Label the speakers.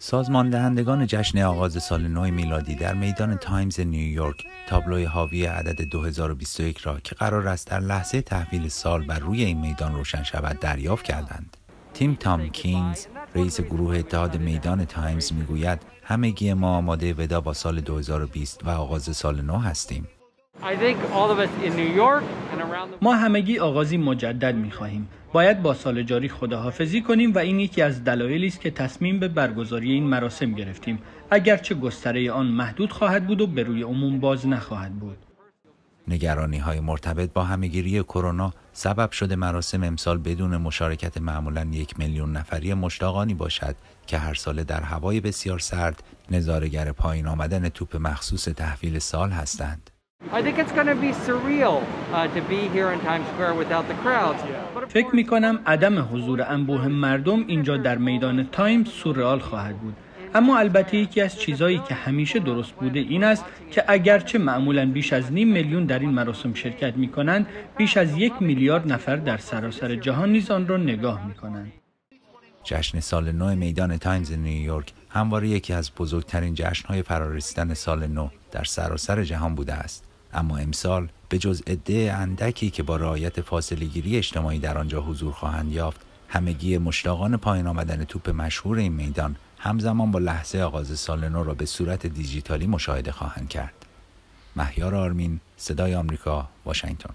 Speaker 1: سازمان دهندگان جشن آغاز سال نو میلادی در میدان تایمز نیویورک تابلوی حاوی عدد 2021 را که قرار است در لحظه تحویل سال بر روی این میدان روشن شود دریافت کردند. تیم تامکینز رئیس گروه اتحاد میدان تایمز می‌گوید همگی ما آماده وداع با سال 2020 و آغاز سال نو هستیم.
Speaker 2: ما همگی آغازی مجدد می خواهیم. باید با سال جاری خداحافظی کنیم و این یکی از دلایلی است که تصمیم به برگزاری این مراسم گرفتیم اگرچه گستره آن محدود خواهد بود و به روی عموم باز نخواهد بود
Speaker 1: نگرانی های مرتبط با همهگیری کرونا سبب شده مراسم امسال بدون مشارکت معمولا یک میلیون نفری مشتاقانی باشد که هر ساله در هوای بسیار سرد نظارگر پایین آمدن توپ مخصوص تحویل سال هستند.
Speaker 2: فکر می کنم عدم حضور انبوه مردم اینجا در میدان تایم سورئال خواهد بود. اما البته یکی از چیزایی که همیشه درست بوده این است که اگرچه معمولا بیش از نیم میلیون در این مراسم شرکت می کنند بیش از یک میلیارد نفر در سراسر جهان نیز آن را نگاه می کنند.
Speaker 1: جشن سال نو میدان تایمز نیویورک همواره یکی از بزرگترین جشنهای فرارسیدن سال نو در سراسر جهان بوده است. اما امسال به جز عده اندکی که با رعایت فاصله گیری اجتماعی در آنجا حضور خواهند یافت همگی مشتاقان پایین آمدن توپ مشهور این میدان همزمان با لحظه آغاز سال نو را به صورت دیجیتالی مشاهده خواهند کرد. مهیار آرمین، صدای آمریکا، واشنگتن